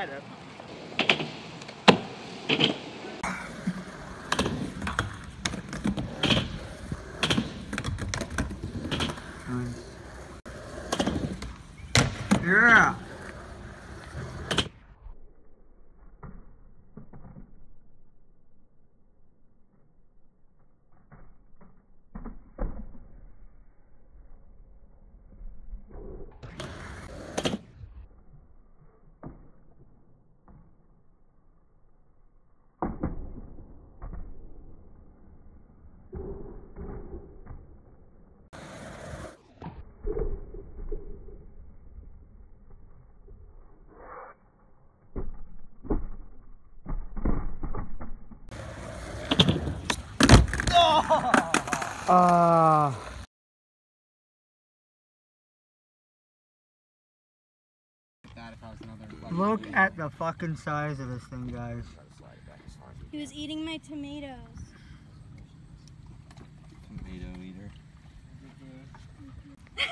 better. Yeah. Ah. Look at the fucking size of this thing, guys. He was eating my tomatoes. Tomato eater.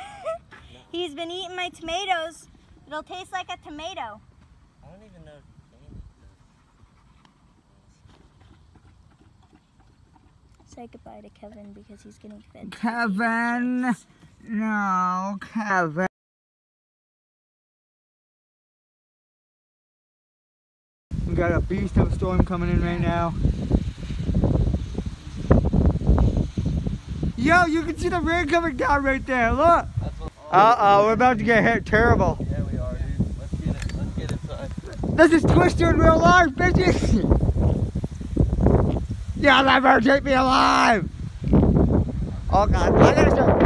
He's been eating my tomatoes. It'll taste like a tomato. I don't even know. Say goodbye to Kevin because he's getting fed. Kevin! No, Kevin. We got a beast of a storm coming in right now. Yo, you can see the rain coming down right there. Look. Uh oh, we're about to get hit terrible. Yeah, we are, dude. Let's get it. Let's get inside. This is Twister in real life, bitches. You'll never take me alive. Oh god, I gotta start.